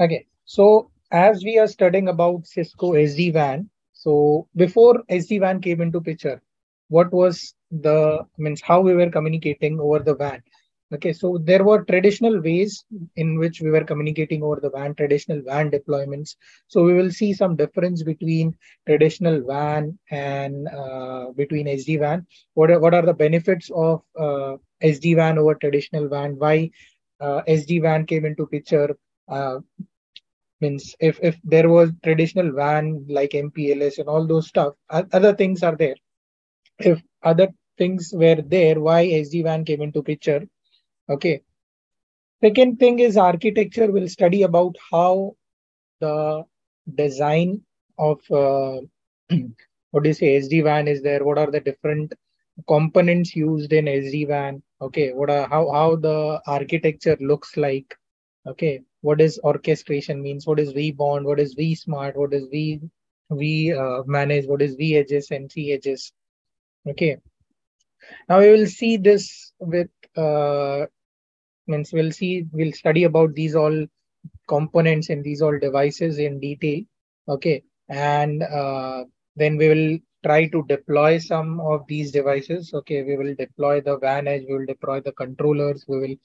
Okay, so as we are studying about Cisco SD-WAN, so before SD-WAN came into picture, what was the means how we were communicating over the WAN? Okay, so there were traditional ways in which we were communicating over the WAN, traditional WAN deployments. So we will see some difference between traditional WAN and uh, between SD-WAN. What are, what are the benefits of uh, SD-WAN over traditional WAN? Why uh, SD-WAN came into picture? Means if if there was traditional WAN like MPLS and all those stuff, other things are there. If other things were there, why SD-WAN came into picture? Okay. Second thing is architecture will study about how the design of uh, what do you say SD-WAN is there. What are the different components used in SD-WAN? Okay. What are how how the architecture looks like? Okay. What is orchestration means? What is vBond? What is vSmart? What is V V uh, manage? What is V edges and C edges? Okay. Now we will see this with uh, means we'll see we'll study about these all components and these all devices in detail okay and uh, then we will try to deploy some of these devices okay we will deploy the WAN edge we will deploy the controllers we will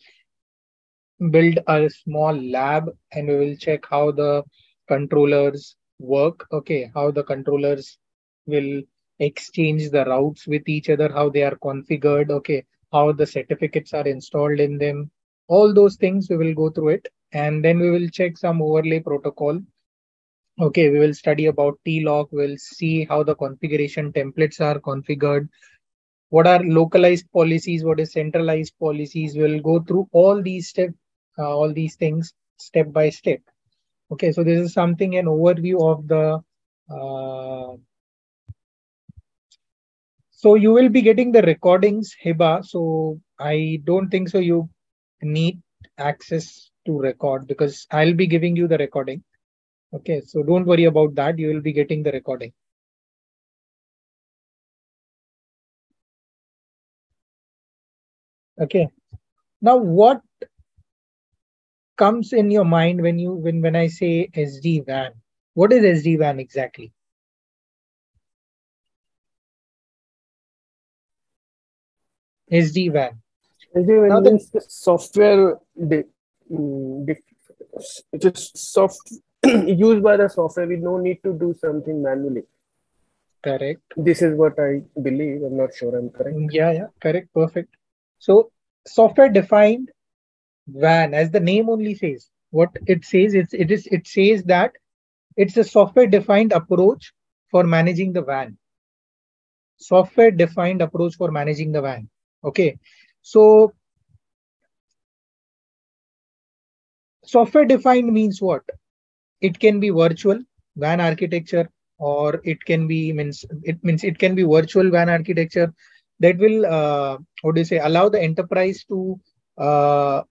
build a small lab and we will check how the controllers work okay? How the controllers will exchange the routes with each other how they are configured okay? How the certificates are installed in them. All those things we will go through it and then we will check some overlay protocol okay? We will study about TLOC. We'll see how the configuration templates are configured. What are localized policies? What is centralized policies? We'll go through all these step uh, all these things step by step okay so this is something an overview of the uh, so you will be getting the recordings hiba so i don't think so you need access to record because I'll be giving you the recording. Okay, so don't worry about that. You will be getting the recording. Okay. Now, what comes in your mind when you when when I say SD WAN? What is SD WAN exactly? SD WAN. Now means the software mm, it is soft used by the software. We no need to do something manually. Correct. This is what I believe. I'm not sure I'm correct. Yeah, yeah, correct, perfect. So software defined WAN, as the name only says, what it says it's it is it says that it's a software defined approach for managing the WAN. Software defined approach for managing the WAN. Okay. So software defined means what? It can be virtual WAN architecture or it can be means it means it can be virtual WAN architecture that will uh, what do you say allow the enterprise to uh,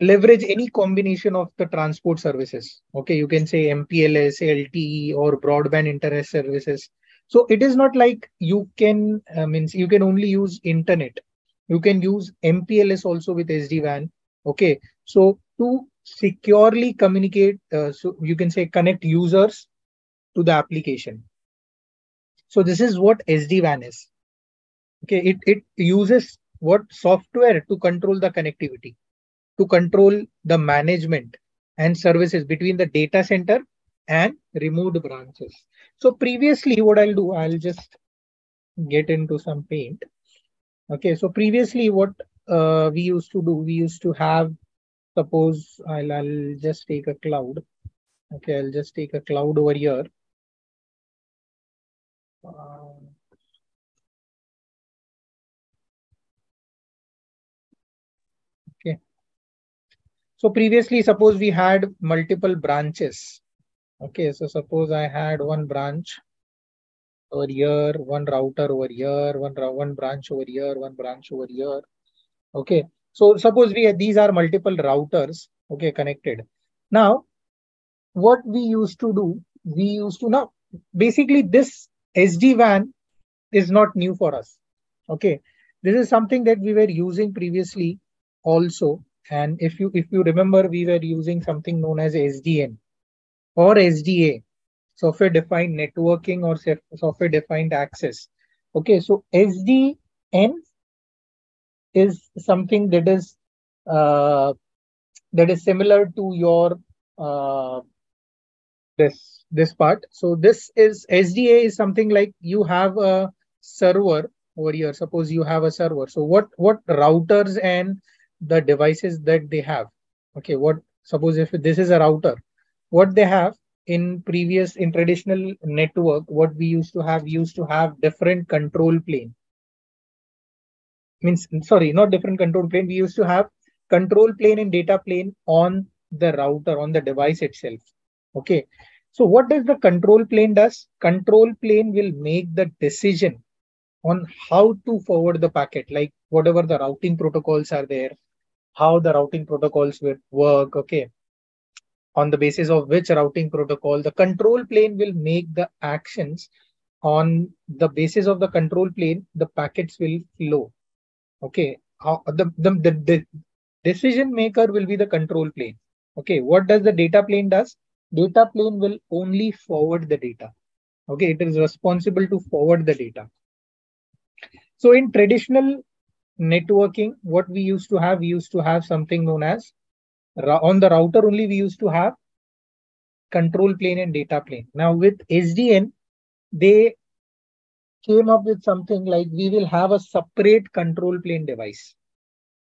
leverage any combination of the transport services. Okay, you can say MPLS, LTE, or broadband internet services. So it is not like you can uh, means you can only use internet you can use MPLS also with SD-WAN. Okay, so to securely communicate, uh, so you can say connect users to the application. So this is what SD-WAN is. Okay, it, it uses what software to control the connectivity, to control the management and services between the data center and removed branches. So previously what I'll do, I'll just get into some paint. Okay, so previously what uh, we used to do, we used to have, suppose I'll, I'll just take a cloud. Okay, I'll just take a cloud over here. Uh, So previously, suppose we had multiple branches. Okay, so suppose I had one branch over here, one router over here, one, one branch over here, one branch over here. Okay. So suppose we these are multiple routers, okay, connected. Now, what we used to do, we used to now basically this SD-WAN is not new for us. Okay. This is something that we were using previously also. And if you if you remember, we were using something known as SDN or SDA, software defined networking or software defined access. Okay, so SDN is something that is uh, that is similar to your uh, this this part. So this is SDA is something like you have a server over here. Suppose you have a server. So what what routers and the devices that they have. Okay, what suppose if this is a router, what they have in previous in traditional network, what we used to have used to have different control plane. Means sorry, not different control plane. We used to have control plane and data plane on the router on the device itself. Okay, so what does the control plane does? Control plane will make the decision on how to forward the packet, like whatever the routing protocols are there, how the routing protocols will work. Okay. On the basis of which routing protocol, the control plane will make the actions on the basis of the control plane, the packets will flow. Okay. How, the, the, the, the decision maker will be the control plane. Okay. What does the data plane does? data plane will only forward the data. Okay, it is responsible to forward the data. So in traditional networking, what we used to have, we used to have something known as on the router only we used to have control plane and data plane. Now with SDN, they came up with something like we will have a separate control plane device.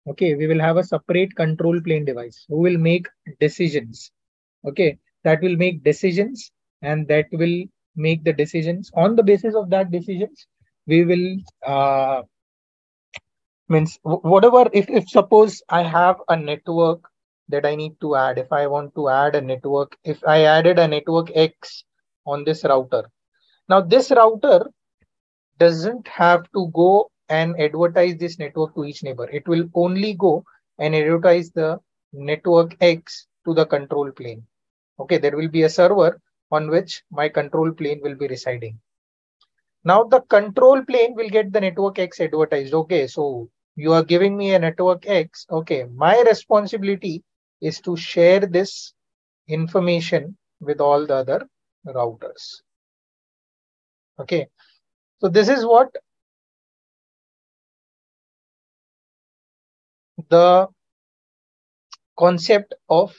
Okay, we will have a separate control plane device who will make decisions. Okay, that will make decisions and that will make the decisions on the basis of that decisions we will uh, means whatever if, if suppose i have a network that i need to add if i want to add a network if i added a network x on this router now this router doesn't have to go and advertise this network to each neighbor it will only go and advertise the network x to the control plane Okay, there will be a server on which my control plane will be residing. Now the control plane will get the network X advertised. Okay, so you are giving me a network X. Okay, my responsibility is to share this information with all the other routers. Okay, so this is what the concept of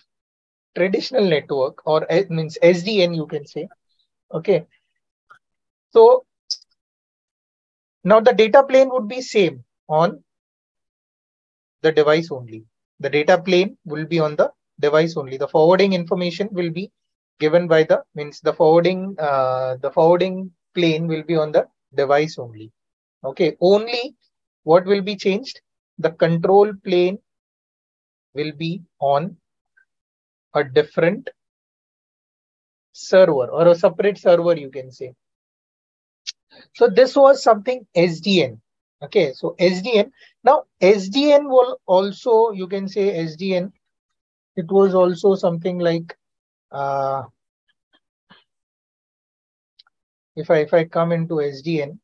traditional network or it means SDN, you can say. Okay. So now the data plane would be same on the device only. The data plane will be on the device only. The forwarding information will be given by the means the forwarding uh, the forwarding plane will be on the device only. Okay. Only what will be changed? The control plane will be on a different server or a separate server, you can say. So this was something SDN. Okay, so SDN. Now SDN will also, you can say SDN, it was also something like, uh, if I, if I come into SDN,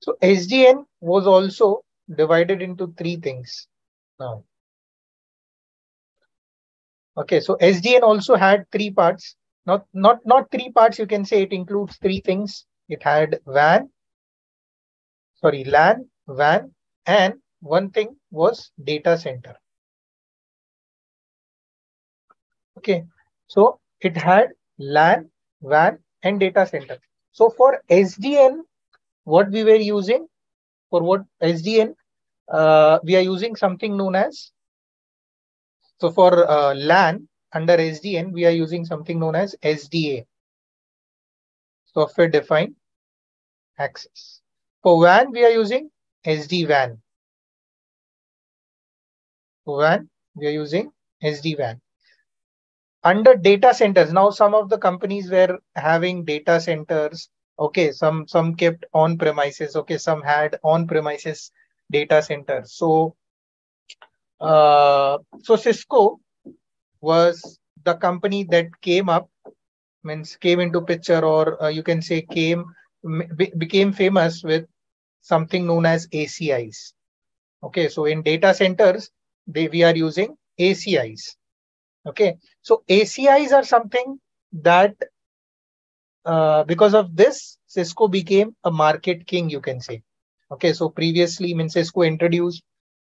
So SDN was also divided into three things now. Okay, so SDN also had three parts. Not, not, not three parts, you can say it includes three things. It had WAN, sorry, LAN, WAN, and one thing was data center. Okay, so it had LAN, WAN, and data center. So for SDN, what we were using for what SDN, uh, we are using something known as, so for uh, LAN under SDN, we are using something known as SDA, software defined access. For WAN, we are using SD-WAN. For WAN, we are using SD-WAN. Under data centers, now some of the companies were having data centers okay some some kept on premises okay some had on premises data centers so uh, so cisco was the company that came up means came into picture or uh, you can say came be became famous with something known as ACIs. Okay, so in data centers, they, we are using ACIs. Okay, so ACIs are something that uh, because of this, Cisco became a market king, you can say. Okay, so previously, I mean, Cisco introduced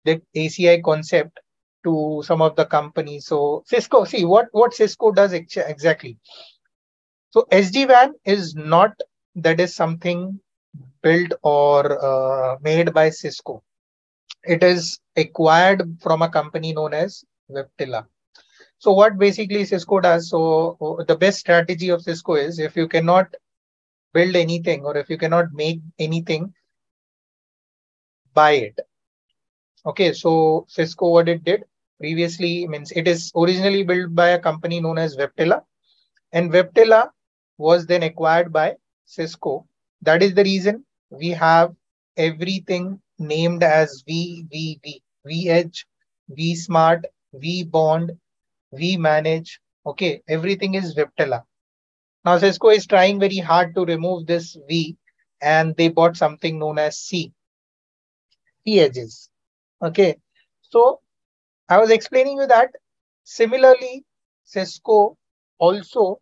the ACI concept to some of the companies. So Cisco, see what what Cisco does ex exactly. So SD-WAN is not that is something built or uh, made by Cisco. It is acquired from a company known as Viptela. So what basically Cisco does, so uh, the best strategy of Cisco is if you cannot build anything or if you cannot make anything, buy it. Okay, so Cisco what it did previously means it is originally built by a company known as Viptela and Viptela was then acquired by Cisco. That is the reason we have everything named as VVV, VH, vSmart, vBond, vManage. Okay, everything is Viptela. Now Cisco is trying very hard to remove this V and they bought something known as C, C edges. Okay, so I was explaining you that similarly, Cisco also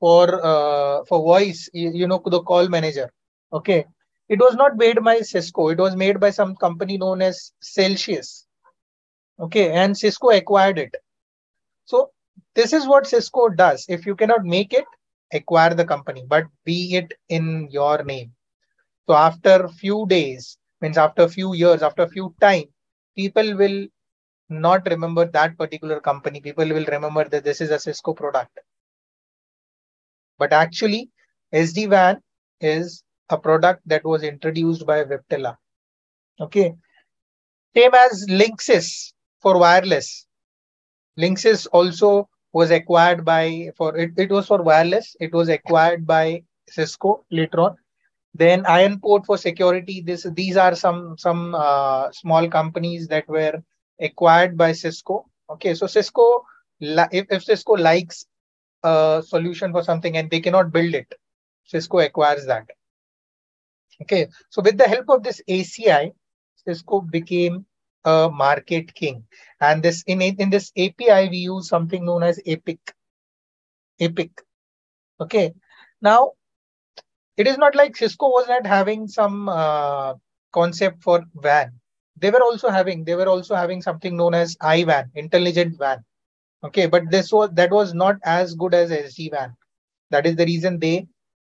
for uh, for voice, you, you know, the call manager. Okay, it was not made by Cisco. It was made by some company known as Selsius. Okay, and Cisco acquired it. So this is what Cisco does. If you cannot make it, acquire the company, but be it in your name. So after few days, means after a few years, after few time, people will not remember that particular company. People will remember that this is a Cisco product. But actually, SD-WAN is a product that was introduced by Viptela. Okay. Same as Linksys for wireless. Linksys also was acquired by for it, it was for wireless. It was acquired by Cisco later on. Then IronPort for security. This these are some some uh, small companies that were acquired by Cisco. Okay, so Cisco if, if Cisco likes a solution for something and they cannot build it, Cisco acquires that. Okay, so with the help of this ACI, Cisco became a market king. And this in, in this API, we use something known as APIC. APIC. Okay. Now, it is not like Cisco was not having some uh, concept for WAN. They were also having, they were also having something known as IWAN, intelligent WAN. Okay, but this was that was not as good as SD-WAN. That is the reason they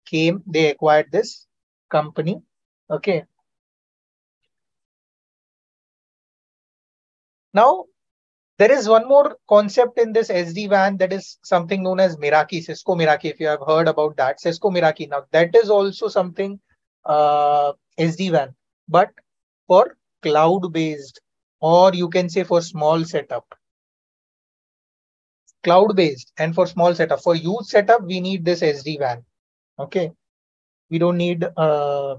came, they acquired this company. Okay. Now, there is one more concept in this SD-WAN that is something known as Meraki, Cisco Meraki, if you have heard about that. Cisco Meraki. Now, that is also something uh, SD-WAN, but for cloud-based or you can say for small setup. Cloud-based and for small setup. For huge setup, we need this SD-WAN. Okay we don't need uh,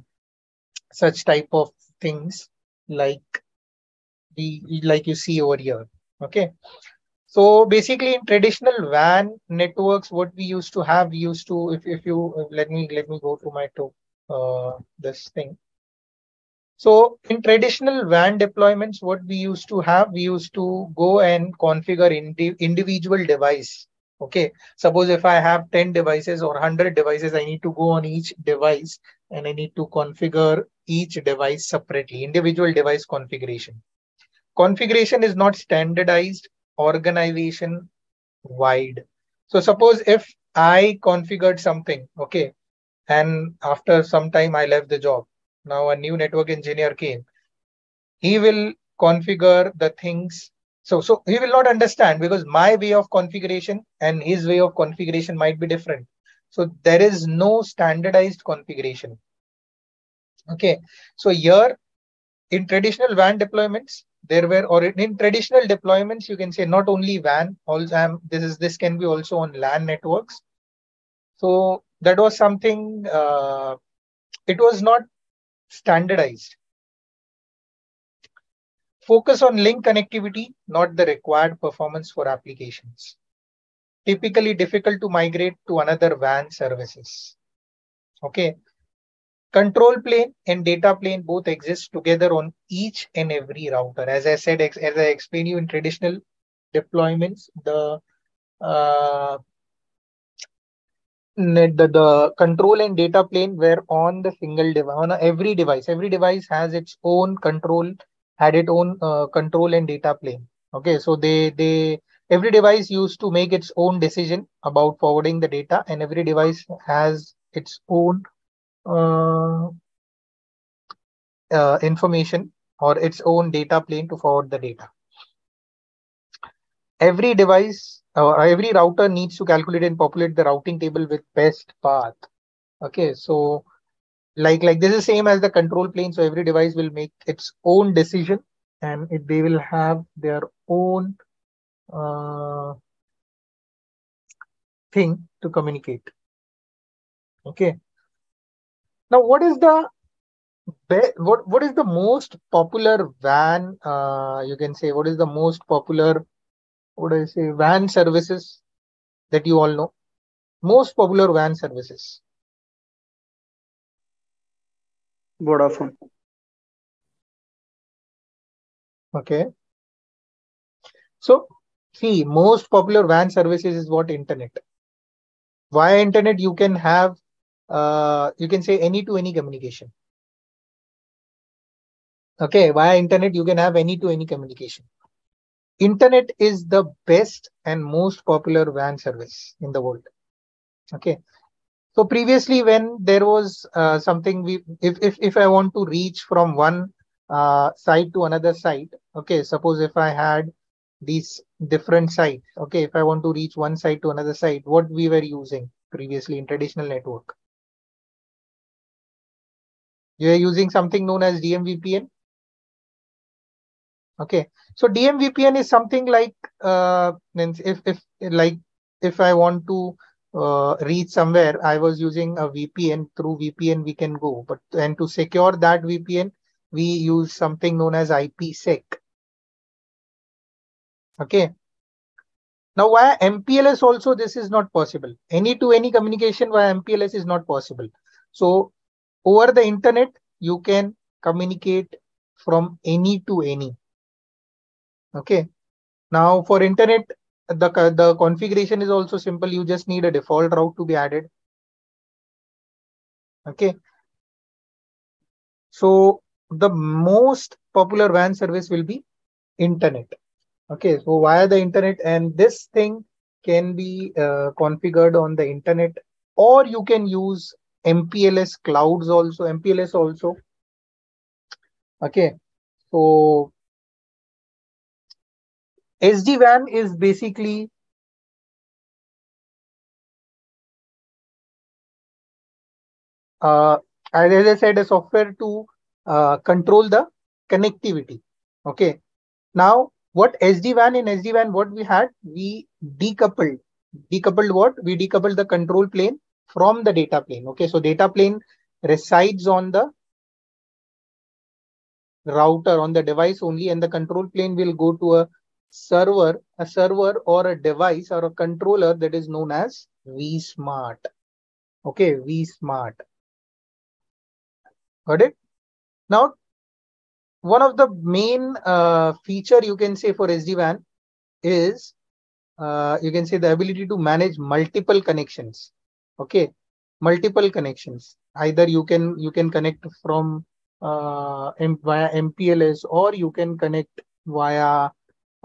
such type of things like like you see over here okay. So basically in traditional WAN networks what we used to have we used to if, if you let me let me go to my to uh, this thing. So in traditional WAN deployments what we used to have we used to go and configure indi individual device. Okay, suppose if I have 10 devices or 100 devices, I need to go on each device and I need to configure each device separately, individual device configuration. Configuration is not standardized organization wide. So suppose if I configured something, okay, and after some time I left the job. Now a new network engineer came. He will configure the things so, so he will not understand because my way of configuration and his way of configuration might be different. So there is no standardized configuration. Okay. So here in traditional WAN deployments, there were, or in traditional deployments, you can say not only WAN, also um, this is this can be also on LAN networks. So that was something. Uh, it was not standardized. Focus on link connectivity, not the required performance for applications. Typically difficult to migrate to another WAN services. Okay. Control plane and data plane both exist together on each and every router. As I said, as I explained you in traditional deployments, the uh, the, the control and data plane were on the single device on every device every device has its own control had its own uh, control and data plane okay so they they every device used to make its own decision about forwarding the data and every device has its own information or its own data plane to forward the data every device uh, every router needs to calculate and populate the routing table with best path. Okay, so like like this is same as the control plane. So every device will make its own decision and it, they will have their own uh, thing to communicate. Okay. Now, what is the what what is the most popular WAN? Uh, you can say what is the most popular would I say WAN services that you all know? Most popular WAN services. Vodafone. Okay. So see, most popular WAN services is what internet. Via internet, you can have uh, you can say any to any communication. Okay, via internet, you can have any to any communication internet is the best and most popular WAN service in the world. Okay. So previously, when there was uh, something we, if, if, if I want to reach from one uh, site to another site, okay, suppose if I had these different sites, okay, if I want to reach one site to another site, what we were using previously in traditional network? You are using something known as DMVPN. Okay, so DMVPN is something like uh, if if like if I want to uh, reach somewhere, I was using a VPN. Through VPN, we can go, but and to secure that VPN, we use something known as IPsec. Okay. Now, via MPLS also, this is not possible. Any to any communication via MPLS is not possible. So, over the internet, you can communicate from any to any. Okay. Now for internet, the, the configuration is also simple. You just need a default route to be added. Okay. So the most popular WAN service will be internet. Okay. So via the internet and this thing can be uh, configured on the internet or you can use MPLS clouds also, MPLS also. Okay. So SD-WAN is basically uh, as I said, a software to uh, control the connectivity. Okay. Now, what SD-WAN in SD-WAN, what we had, we decoupled. Decoupled what? We decoupled the control plane from the data plane. Okay. So data plane resides on the router on the device only and the control plane will go to a server, a server or a device or a controller that is known as vSmart. Okay, vSmart. Got it? Now, one of the main uh, feature you can say for SD-WAN is uh, you can say the ability to manage multiple connections. Okay, multiple connections. Either you can you can connect from uh, via MPLS or you can connect via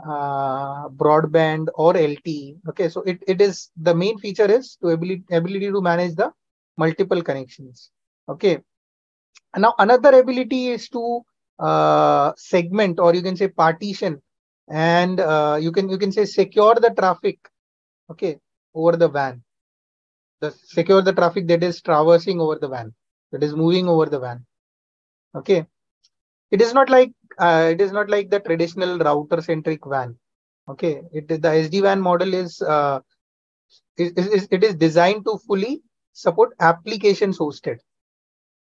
uh, broadband or LTE. Okay, so it, it is the main feature is to ability ability to manage the multiple connections. Okay, now another ability is to uh, segment or you can say partition, and uh, you can you can say secure the traffic. Okay, over the WAN. The secure the traffic that is traversing over the WAN that is moving over the WAN. Okay, it is not like uh, it is not like the traditional router centric WAN. Okay, it the SD WAN model is, uh, it is designed to fully support applications hosted.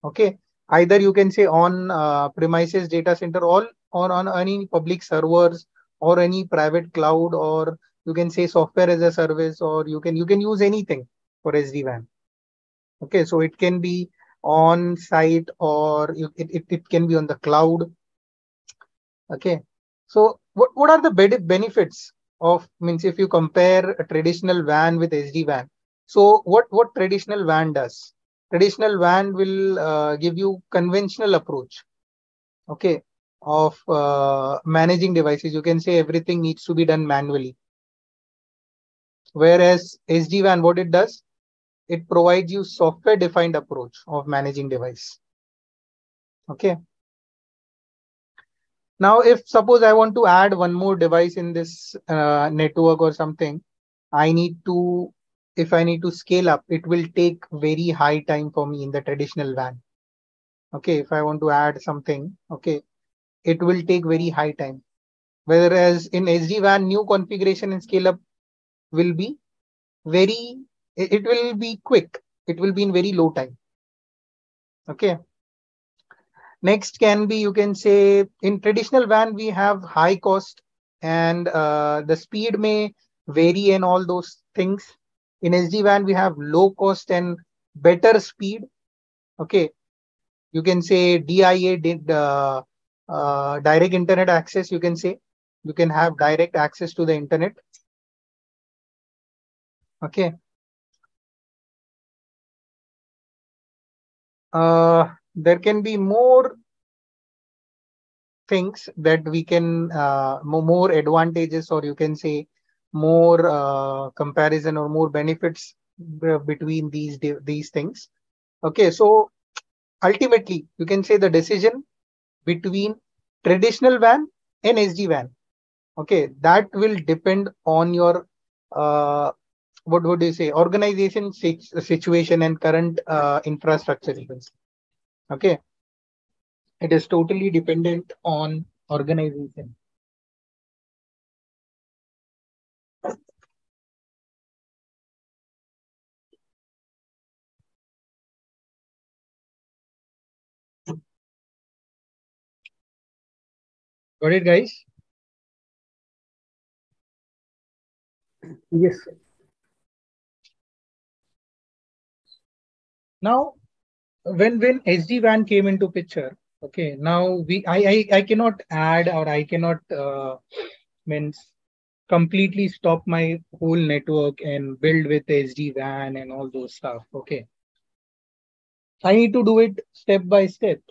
Okay, either you can say on uh, premises data center all or on any public servers or any private cloud or you can say software as a service or you can you can use anything for SD WAN. Okay, so it can be on site or it, it, it can be on the cloud. Okay. So what, what are the benefits of means if you compare a traditional WAN with SD-WAN? So what, what traditional WAN does? Traditional WAN will uh, give you conventional approach. Okay. Of uh, managing devices. You can say everything needs to be done manually. Whereas SD-WAN, what it does, it provides you software defined approach of managing device. Okay. Now, if suppose I want to add one more device in this uh, network or something, I need to, if I need to scale up, it will take very high time for me in the traditional WAN. Okay, if I want to add something, okay, it will take very high time. Whereas in SD-WAN, new configuration and scale up will be very it will be quick. It will be in very low time. Okay. Next can be, you can say in traditional WAN we have high cost and uh, the speed may vary and all those things. In SD-WAN, we have low cost and better speed. Okay. You can say DIA did uh, uh, direct internet access. You can say you can have direct access to the internet. Okay. Uh, there can be more things that we can uh, more advantages or you can say more uh, comparison or more benefits between these these things. Okay so ultimately you can say the decision between traditional WAN and SD WAN okay that will depend on your uh, what would you say? Organization situation and current uh, infrastructure events. Okay? It is totally dependent on organization. Got it guys? Yes Now, when when SD WAN came into picture, okay, now we I I, I cannot add or I cannot uh, means completely stop my whole network and build with SD WAN and all those stuff. Okay, I need to do it step by step.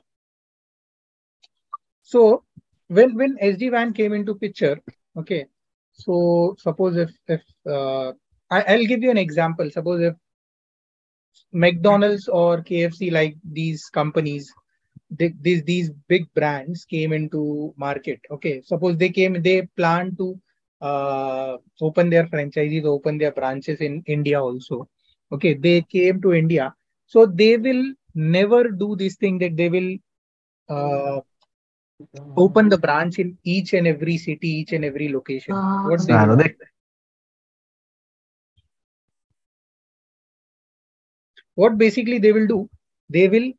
So when when SD WAN came into picture, okay, so suppose if if uh, I, I'll give you an example. Suppose if McDonald's or KFC, like these companies, they, these these big brands came into market. Okay, suppose they came, they plan to uh, open their franchises, open their branches in India also. Okay, they came to India, so they will never do this thing that they will uh, open the branch in each and every city, each and every location. Uh, what they, what basically they will do, they will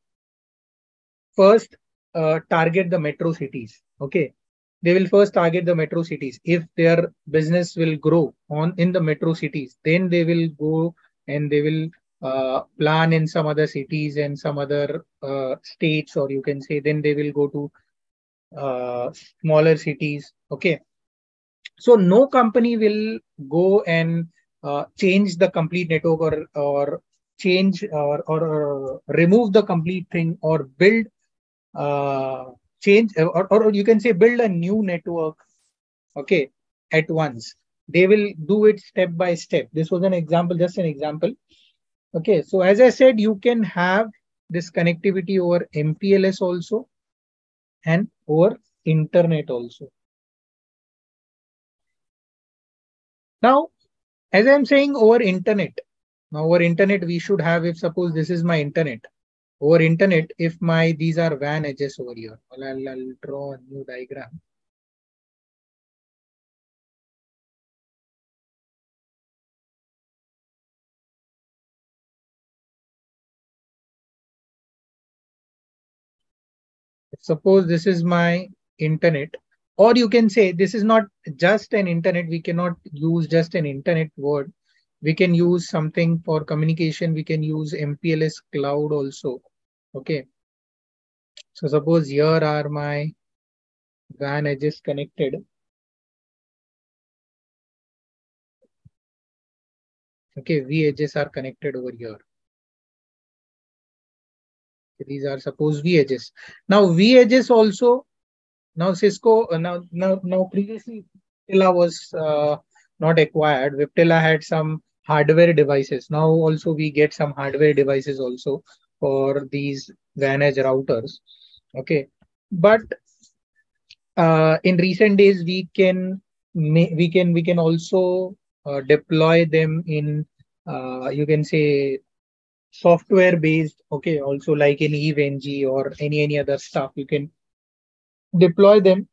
first uh, target the metro cities. Okay. They will first target the metro cities. If their business will grow on in the metro cities, then they will go and they will uh, plan in some other cities and some other uh, states, or you can say then they will go to uh, smaller cities. Okay. So no company will go and uh, change the complete network or, or change or, or uh, remove the complete thing or build uh, change or, or you can say build a new network okay at once. They will do it step by step. This was an example just an example. Okay so as i said you can have this connectivity over mpls also and over internet also. Now as i'm saying over internet now over internet, we should have, if suppose this is my internet, over internet, if my, these are WAN edges over here, well, I'll, I'll draw a new diagram. Suppose this is my internet, or you can say this is not just an internet. We cannot use just an internet word we can use something for communication we can use mpls cloud also Okay. So suppose here are my WAN edges connected. Okay, V edges are connected over here. These are suppose V edges. Now V edges also, now Cisco, uh, now, now, now previously Viptela was uh, not acquired. Viptela had some hardware devices. Now also we get some hardware devices also for these WAN routers. Okay, but uh, in recent days we can we can we can also uh, deploy them in uh, you can say software based okay also like in EVE-NG or any any other stuff you can deploy them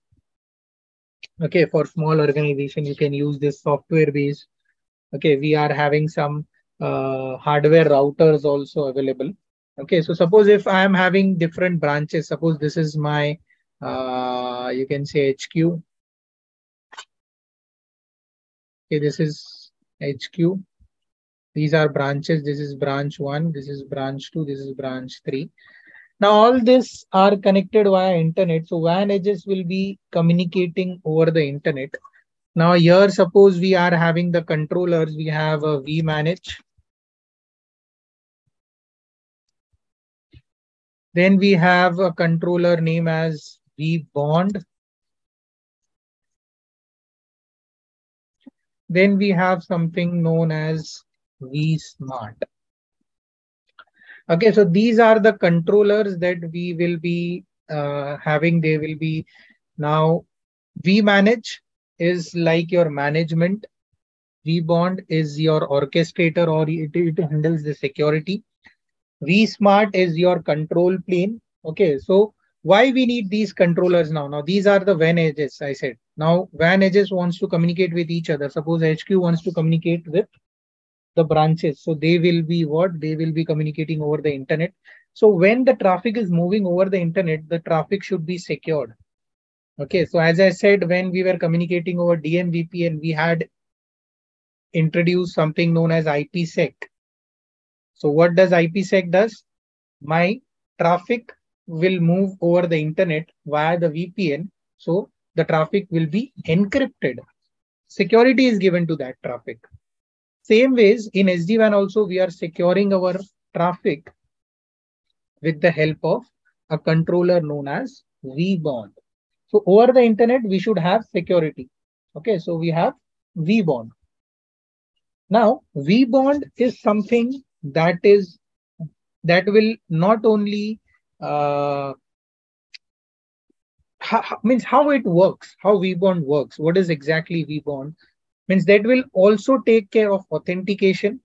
okay for small organization you can use this software based okay we are having some uh, hardware routers also available. Okay so suppose if i am having different branches suppose this is my uh, you can say hq okay this is hq these are branches. This is branch 1 this is branch 2 this is branch 3 now all this are connected via internet so wan edges will be communicating over the internet now here, suppose we are having the controllers, we have a vManage. Then we have a controller name as vBond. Then we have something known as vSmart. Okay, so these are the controllers that we will be uh, having. They will be now vManage is like your management. vBond is your orchestrator or it, it handles the security. vSmart is your control plane. Okay, so why we need these controllers now? Now these are the WAN edges I said. Now WAN edges wants to communicate with each other. Suppose HQ wants to communicate with the branches. So they will be what? They will be communicating over the internet. So when the traffic is moving over the internet, the traffic should be secured. Okay, so as I said, when we were communicating over DMVPN, we had introduced something known as IPsec. So what does IPsec does? My traffic will move over the internet via the VPN. So the traffic will be encrypted. Security is given to that traffic. Same ways in SD-WAN also, we are securing our traffic with the help of a controller known as vBond. So over the internet, we should have security. Okay, so we have vBond. Now, vBond is something that is that will not only uh, means how it works, how vBond works. What is exactly vBond, Means that will also take care of authentication,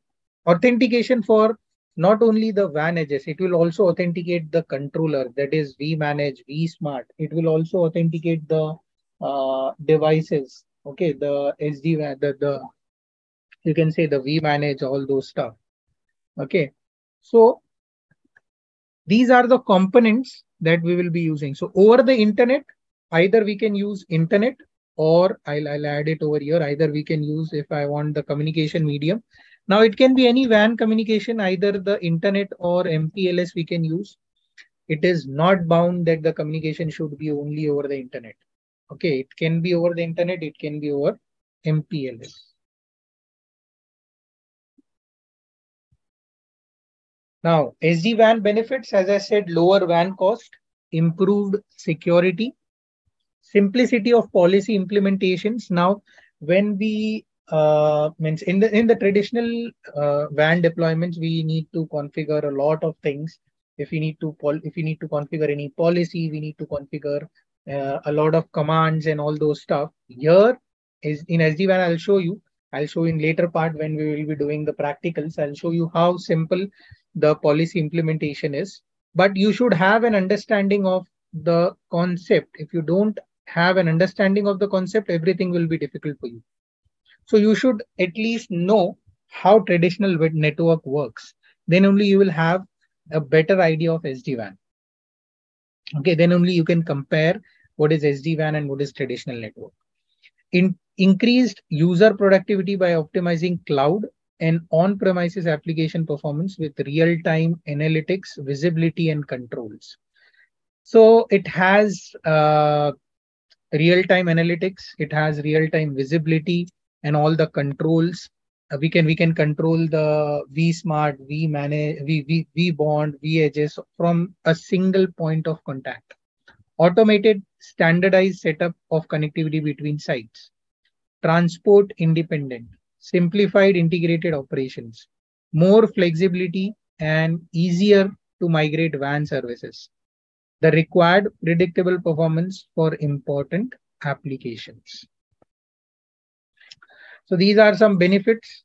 authentication for not only the WAN edges, it will also authenticate the controller that is vManage, vSmart. It will also authenticate the uh, devices. Okay, the SD the, the you can say the vManage, all those stuff. Okay, so these are the components that we will be using. So over the internet, either we can use internet or I'll, I'll add it over here. Either we can use if I want the communication medium now it can be any WAN communication, either the internet or MPLS we can use. It is not bound that the communication should be only over the internet. Okay, it can be over the internet, it can be over MPLS. Now, SD-WAN benefits, as I said, lower WAN cost, improved security, simplicity of policy implementations. Now, when we uh, means in the in the traditional uh, WAN deployments, we need to configure a lot of things. If we need to pol if we need to configure any policy, we need to configure uh, a lot of commands and all those stuff. Here is in SD-WAN, I'll show you. I'll show in later part when we will be doing the practicals. I'll show you how simple the policy implementation is. But you should have an understanding of the concept. If you don't have an understanding of the concept, everything will be difficult for you. So you should at least know how traditional network works. Then only you will have a better idea of SD-WAN. Okay, then only you can compare what is SD-WAN and what is traditional network. In increased user productivity by optimizing cloud and on-premises application performance with real-time analytics, visibility, and controls. So it has uh, real-time analytics, it has real-time visibility, and all the controls. Uh, we can we can control the vSmart, vManage, v, manage v, vBond, vEdges from a single point of contact. Automated standardized setup of connectivity between sites. Transport independent simplified integrated operations, more flexibility, and easier to migrate WAN services. The required predictable performance for important applications. So these are some benefits.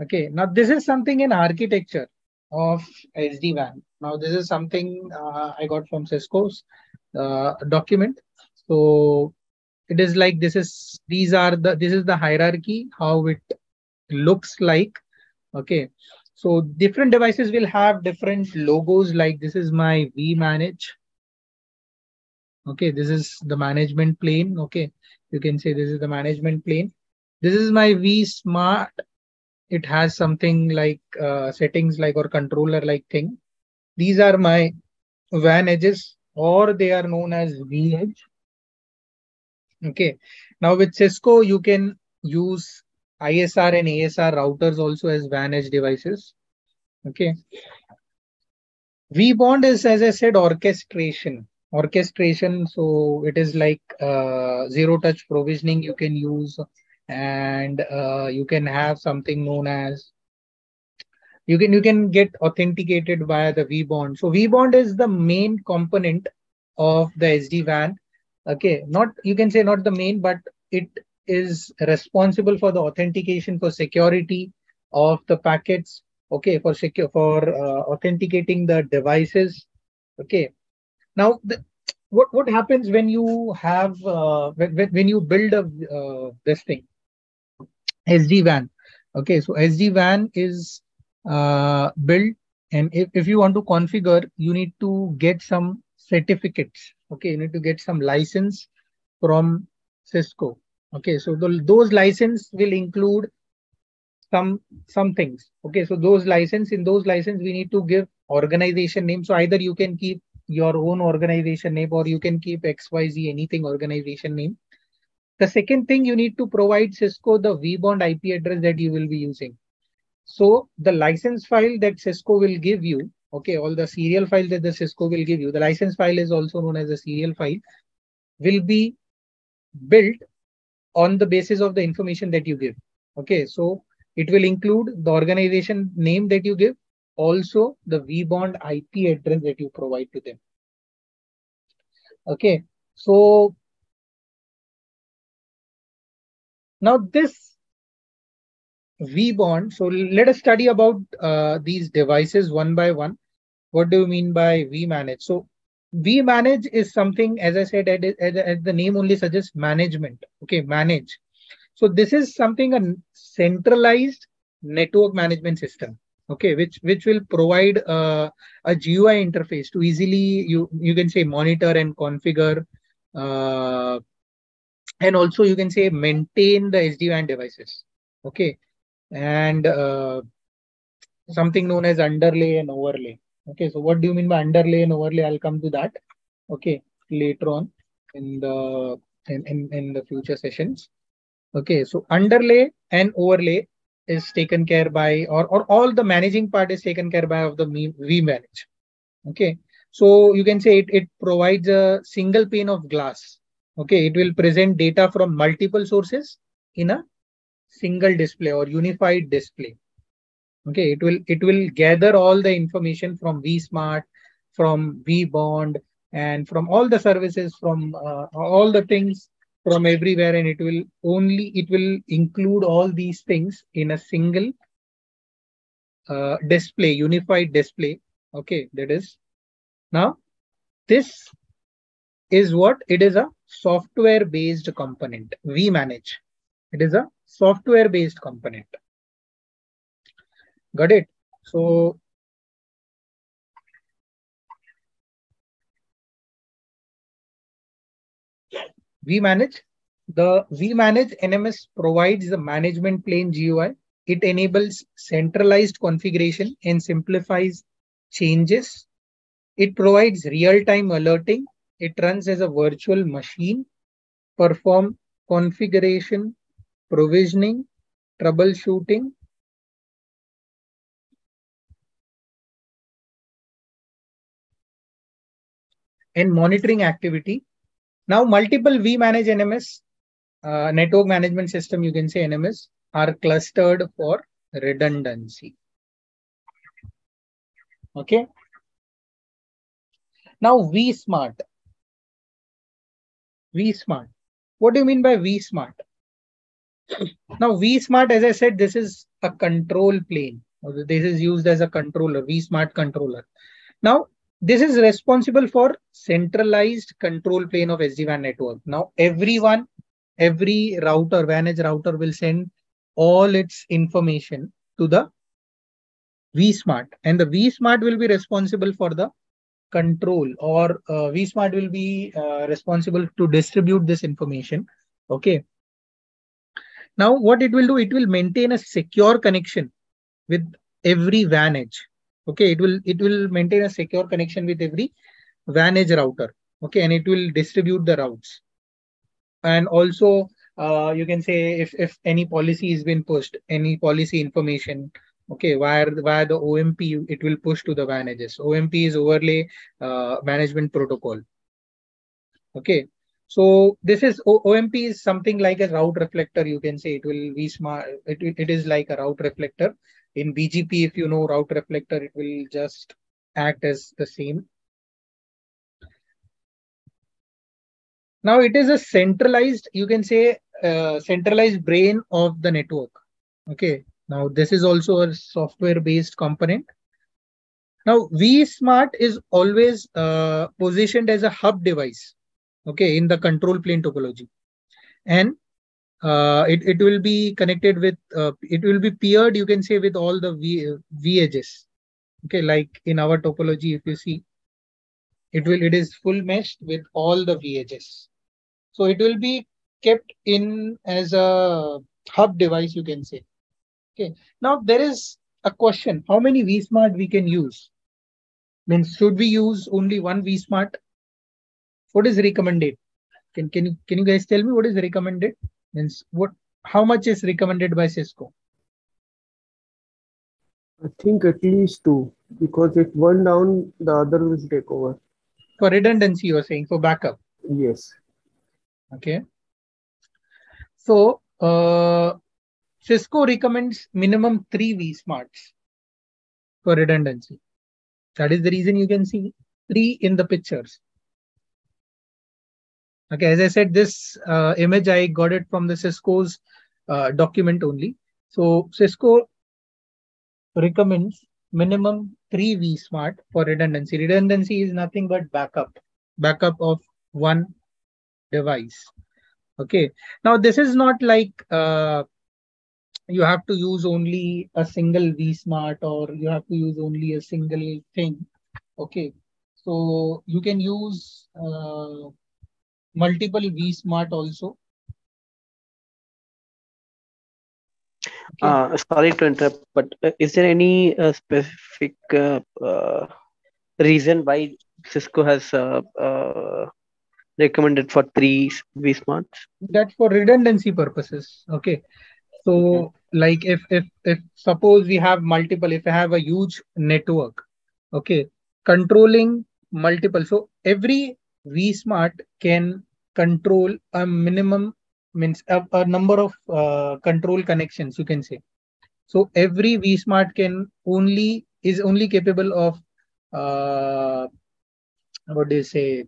Okay, now this is something in architecture of SD-WAN. Now this is something uh, I got from Cisco's uh, document. So it is like this is these are the this is the hierarchy how it looks like. Okay. So different devices will have different logos like this is my vmanage okay. This is the management plane. Okay. You can say this is the management plane this is my vsmart it has something like uh, settings like or controller like thing these are my WAN edges or they are known as vEdge Okay. Now with Cisco, you can use ISR and ASR routers also as WAN edge devices. Okay. vBond is, as I said, orchestration. Orchestration. So it is like uh, zero touch provisioning you can use and uh, you can have something known as you can you can get authenticated via the vBond. So vBond is the main component of the SD WAN okay not you can say not the main but it is responsible for the authentication for security of the packets. Okay for secure for uh, authenticating the devices. Okay. Now the, what what happens when you have uh, when, when you build a uh, this thing sd wan okay so sd wan is uh, built and if, if you want to configure you need to get some certificates. Okay you need to get some license from cisco. Okay so the, those license will include some some things. Okay so those license in those license we need to give organization name. So either you can keep your own organization name or you can keep xyz anything organization name the second thing you need to provide cisco the vbond ip address that you will be using. So the license file that cisco will give you okay all the serial file that the cisco will give you the license file is also known as a serial file will be built on the basis of the information that you give okay? So it will include the organization name that you give also the vbond ip address that you provide to them. Okay? So now this V bond, so let us study about uh, these devices one by one. What do you mean by V manage? so V manage is something as i said the name only suggests management. Okay manage. So this is something a centralized network management system. Okay which which will provide uh, a gui interface to easily you you can say monitor and configure uh, and also you can say maintain the sd-wan devices okay and uh, something known as underlay and overlay. Okay, so what do you mean by underlay and overlay? I'll come to that. Okay, later on in the in, in, in the future sessions. Okay, so underlay and overlay is taken care by or, or all the managing part is taken care by of the vmanage. Okay, so you can say it, it provides a single pane of glass. Okay, it will present data from multiple sources in a single display or unified display. Okay it will it will gather all the information from vsmart from vbond and from all the services from uh, all the things from everywhere and it will only it will include all these things in a single uh, display unified display. Okay that is now this is what it is a software based component vManage it is a software based component. Got it? So vManage the vManage NMS provides the management plane GUI it enables centralized configuration and simplifies changes. It provides real-time alerting. It runs as a virtual machine, perform configuration, provisioning, troubleshooting, and monitoring activity. Now, multiple vManage NMS, uh, network management system, you can say NMS, are clustered for redundancy. Okay. Now, vSmart. vSmart. What do you mean by V smart? Now, V smart, as I said, this is a control plane. This is used as a controller, V smart controller. Now, this is responsible for centralized control plane of SD-WAN network. Now, everyone, every router, WAN edge router will send all its information to the vSmart. And the vSmart will be responsible for the control or uh, vSmart will be uh, responsible to distribute this information. Okay. Now, what it will do, it will maintain a secure connection with every WAN edge okay. It will it will maintain a secure connection with every WAN edge router. Okay. And it will distribute the routes. And also uh, you can say if if any policy has been pushed any policy information okay via via the omp it will push to the WAN edges omp is overlay uh, management protocol okay so this is o omp is something like a route reflector you can say it will be smart it, it is like a route reflector in BGP, if you know route reflector, it will just act as the same. Now it is a centralized, you can say, uh, centralized brain of the network. Okay. Now this is also a software-based component. Now vSmart is always uh, positioned as a hub device. Okay, in the control plane topology, and uh, it, it will be connected with uh, it will be paired you can say with all the v, v edges okay like in our topology if you see it will it is full meshed with all the v edges so it will be kept in as a hub device you can say okay. Now there is a question. How many vsmart we can use? Means should we use only one vsmart? What is recommended? Can can you can you guys tell me what is recommended? Means what how much is recommended by cisco? I think at least two because if one down the other will take over. For redundancy you're saying for backup? Yes. Okay. So uh, cisco recommends minimum three vsmarts for redundancy that is the reason you can see three in the pictures Okay, as I said, this uh, image I got it from the Cisco's uh, document only. So Cisco recommends minimum three vSmart for redundancy. Redundancy is nothing but backup, backup of one device. Okay. Now this is not like uh, you have to use only a single vSmart or you have to use only a single thing. Okay. So you can use uh, multiple vSmart also? Okay. Uh, sorry to interrupt, but uh, is there any uh, specific uh, uh, reason why Cisco has uh, recommended for three vSmarts? That's for redundancy purposes. Okay. So, okay. like if if if suppose we have multiple, if I have a huge network, okay, controlling multiple. So every vSmart can control a minimum means a, a number of uh, control connections you can say so every vsmart can only is only capable of uh, what do you say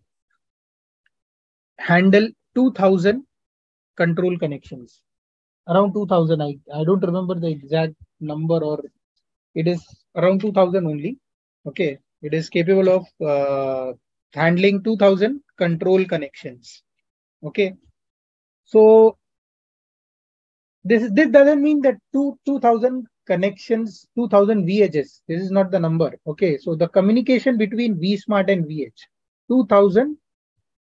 handle 2000 control connections around 2000 i i don't remember the exact number or it is around 2000 only. Okay. It is capable of uh, handling 2000 control connections. Okay. So this this doesn't mean that two 2000 connections 2000 vEdges this is not the number. Okay. So the communication between vsmart and vEdge 2000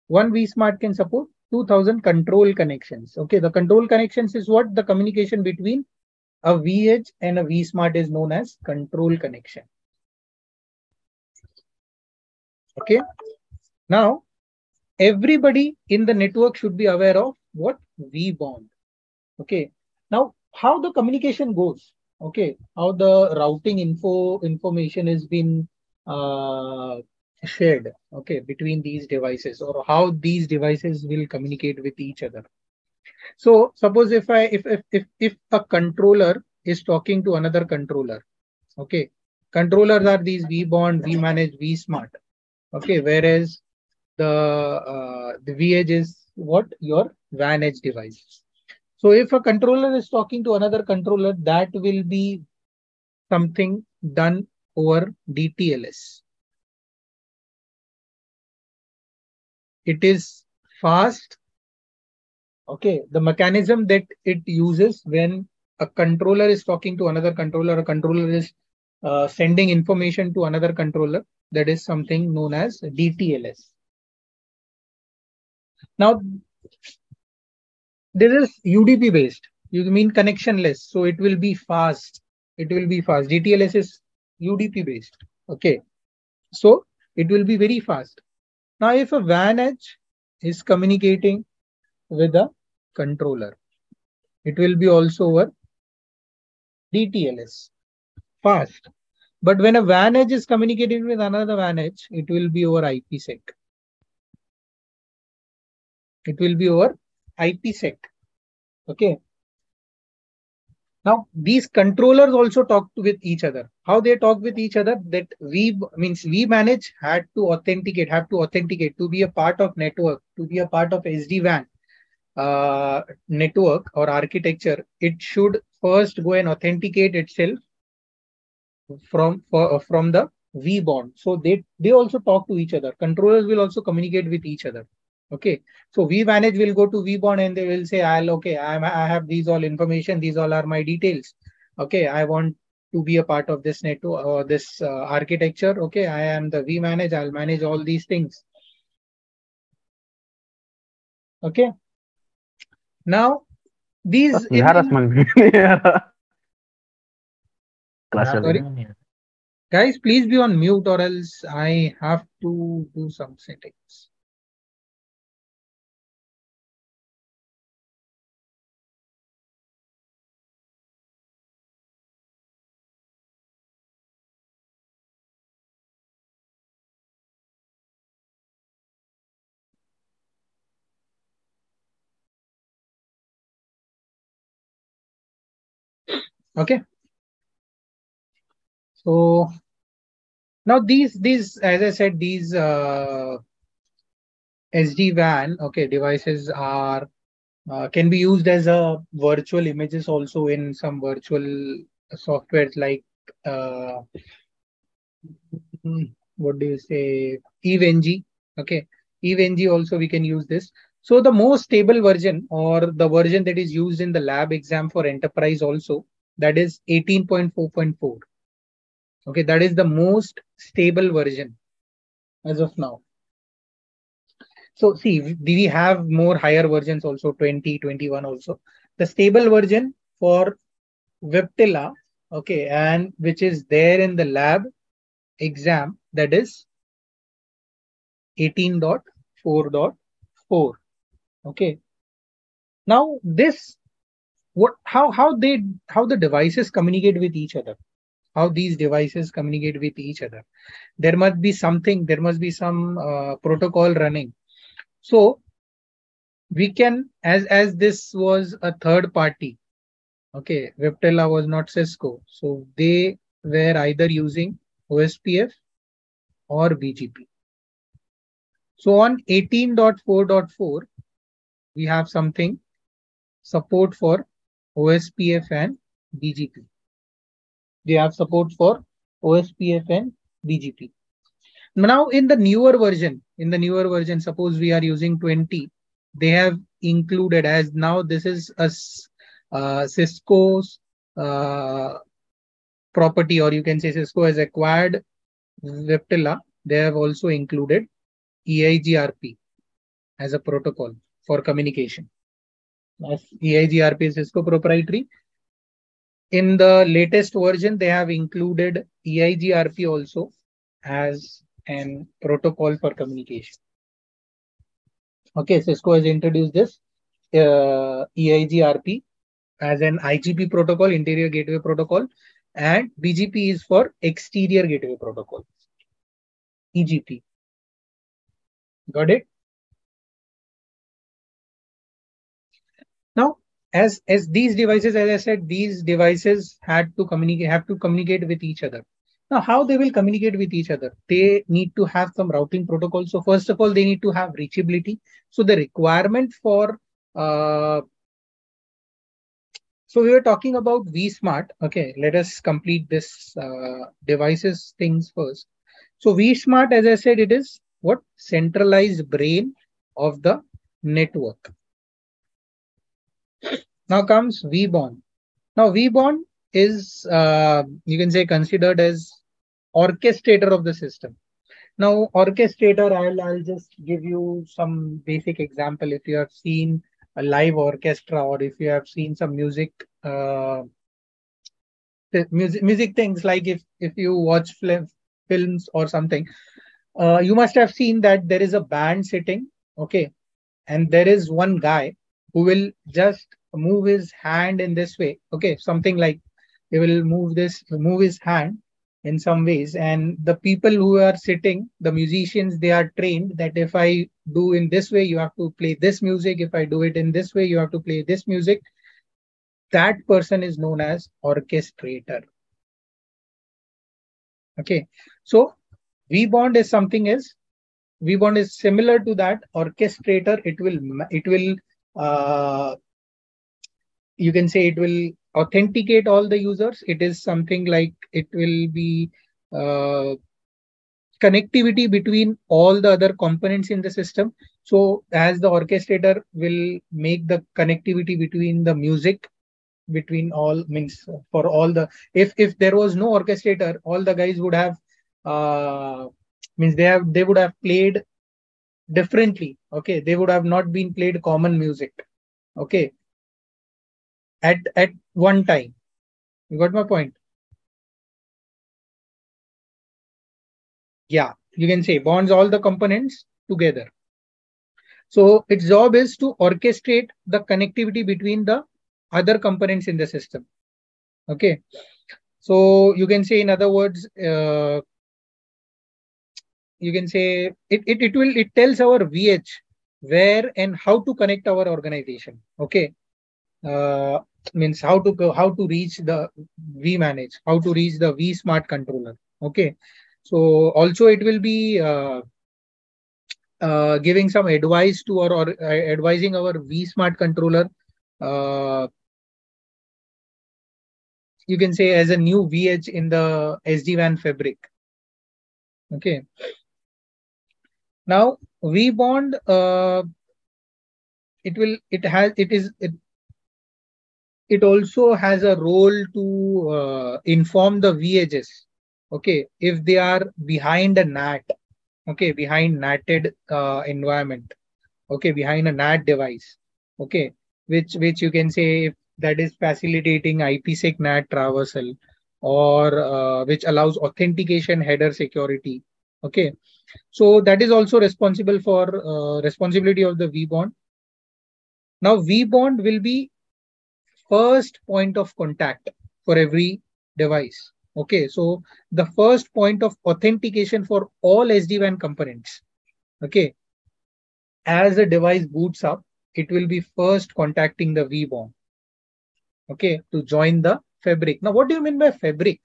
one vsmart can support 2000 control connections okay the control connections is what the communication between a vEdge and a vSmart is known as control connection. Okay. Now, everybody in the network should be aware of what vBond. Okay. Now, how the communication goes. Okay. How the routing info information is been uh, shared. Okay. Between these devices or how these devices will communicate with each other. So suppose if I if if if, if a controller is talking to another controller, okay, controllers are these v bond v manage v smart okay, whereas the uh, the VEdge is what your WAN edge device. So if a controller is talking to another controller, that will be something done over DTLS. It is fast. Okay the mechanism that it uses when a controller is talking to another controller a controller is uh, sending information to another controller that is something known as dtls now this is udp based. You mean connectionless. So it will be fast. It will be fast. Dtls is udp based. Okay. So it will be very fast now if a WAN edge is communicating with a controller. It will be also over DTLS, fast. But when a WAN edge is communicating with another WAN edge, it will be over IPsec. It will be over IPsec. Okay. Now, these controllers also talk with each other. How they talk with each other that we means vManage had to authenticate, have to authenticate to be a part of network, to be a part of SD-WAN uh, network or architecture, it should first go and authenticate itself from for, from the V bond. So they they also talk to each other. Controllers will also communicate with each other. Okay, so vManage will go to vBond and they will say, "I'll okay, I'm, I have these all information. These all are my details. Okay, I want to be a part of this network or this uh, architecture. Okay, I am the vManage. I'll manage all these things. Okay, now, these. Guys, please be on mute or else I have to do some settings. Okay. So now these, these, as I said, these uh, SD-WAN, okay, devices are, uh, can be used as a virtual images also in some virtual softwares like, uh, what do you say, EVE-NG, okay. EVE-NG also we can use this. So the most stable version or the version that is used in the lab exam for enterprise also that is 18.4.4 okay that is the most stable version as of now. So see do we have more higher versions also 20 21 also. The stable version for Viptela okay and which is there in the lab exam that is 18.4.4 okay. Now this what how how they how the devices communicate with each other. How these devices communicate with each other. There must be something there must be some uh, protocol running. So we can as as this was a third party okay Viptela was not cisco. So they were either using ospf or bgp so on 18.4.4 we have something support for OSPF and BGP. They have support for OSPF and BGP. Now in the newer version, in the newer version, suppose we are using 20, they have included as now this is a uh, Cisco's uh, property or you can say Cisco has acquired Viptela. They have also included EIGRP as a protocol for communication. EIGRP is Cisco proprietary. in the latest version, they have included EIGRP also as an protocol for communication. Okay, Cisco has introduced this uh, EIGRP as an IGP protocol, interior gateway protocol, and BGP is for exterior gateway protocol, EGP. Got it? Now, as as these devices, as I said, these devices had to communicate, have to communicate with each other. Now, how they will communicate with each other? They need to have some routing protocol. So first of all, they need to have reachability. So the requirement for uh, so we were talking about vSmart. Okay, let us complete this uh, devices things first. So vSmart, as I said, it is what centralized brain of the network. Now comes vBond. Now vBond is uh, you can say considered as orchestrator of the system. Now orchestrator, I'll I'll just give you some basic example. If you have seen a live orchestra or if you have seen some music uh, music music things like if if you watch film, films or something uh, you must have seen that there is a band sitting okay and there is one guy who will just move his hand in this way. Okay something like he will move this move his hand in some ways. And the people who are sitting the musicians they are trained that if i do in this way you have to play this music. If i do it in this way you have to play this music. That person is known as orchestrator. Okay so V bond is something is bond is similar to that orchestrator. It will it will uh, you can say it will authenticate all the users. It is something like it will be uh, connectivity between all the other components in the system. So as the orchestrator will make the connectivity between the music between all means for all the if if there was no orchestrator all the guys would have uh means they have they would have played differently okay they would have not been played common music okay at at one time. You got my point? Yeah, you can say bonds all the components together. So its job is to orchestrate the connectivity between the other components in the system. Okay. So you can say, in other words, uh, you can say it, it, it will, it tells our vEdge where and how to connect our organization. Okay. Uh, means how to how to reach the v manage how to reach the v smart controller. Okay, so also it will be uh, uh, giving some advice to our or uh, advising our v smart controller. Uh, you can say as a new vEdge in the SD-WAN fabric. Okay. Now vBond, uh, it will, it has, it is, it, it also has a role to uh, inform the vEdges, okay, if they are behind a NAT, okay, behind NATed uh, environment, okay, behind a NAT device, okay, which which you can say that is facilitating IPsec NAT traversal or uh, which allows authentication header security, okay. So that is also responsible for uh, responsibility of the vBond. Now vBond will be first point of contact for every device. Okay, so the first point of authentication for all SD-WAN components. Okay, as a device boots up, it will be first contacting the vBond. Okay, to join the fabric. Now, what do you mean by fabric?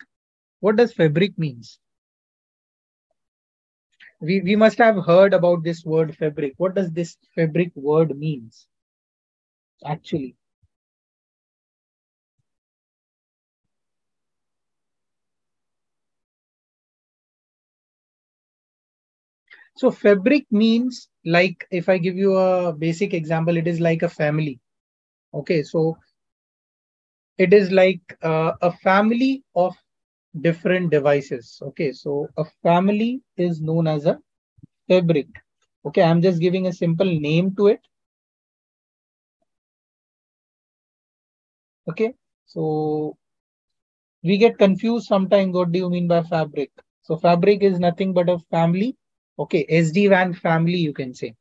What does fabric means? We, we must have heard about this word fabric. What does this fabric word means? Actually, So fabric means like if I give you a basic example, it is like a family. Okay, so it is like uh, a family of different devices. Okay, so a family is known as a fabric. Okay, I'm just giving a simple name to it. Okay, so we get confused sometimes. What do you mean by fabric? So fabric is nothing but a family. Okay, SD-WAN family, you can say.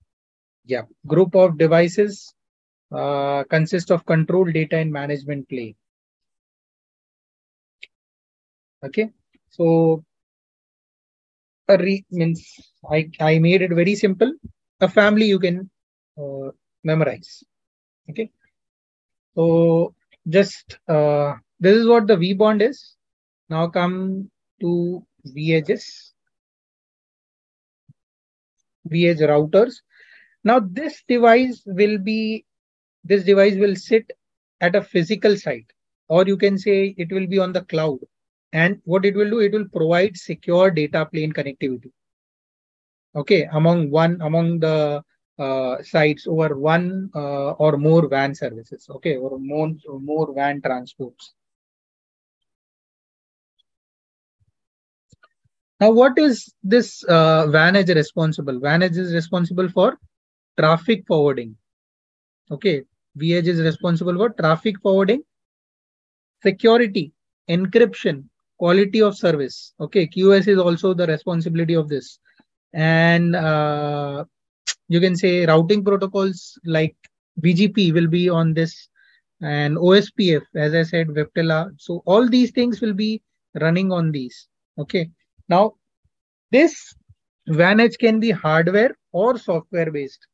Yeah, group of devices uh, consist of control data and management plane. Okay, so a re means I, I made it very simple. A family you can uh, memorize. Okay, so just uh, this is what the V bond is. Now come to V edges, V edge routers. Now this device will be, this device will sit at a physical site, or you can say it will be on the cloud. And what it will do, it will provide secure data plane connectivity. Okay, among one, among the uh, sites over one uh, or more WAN services. Okay, or more, more WAN transports. Now, what is this uh, WAN edge responsible? WAN edge is responsible for traffic forwarding. Okay, V edge is responsible for traffic forwarding, security, encryption, quality of service. Okay, QoS is also the responsibility of this. And uh, you can say routing protocols like BGP will be on this and OSPF, as I said, Viptela. So all these things will be running on these. Okay. Now, this WAN edge can be hardware or software based.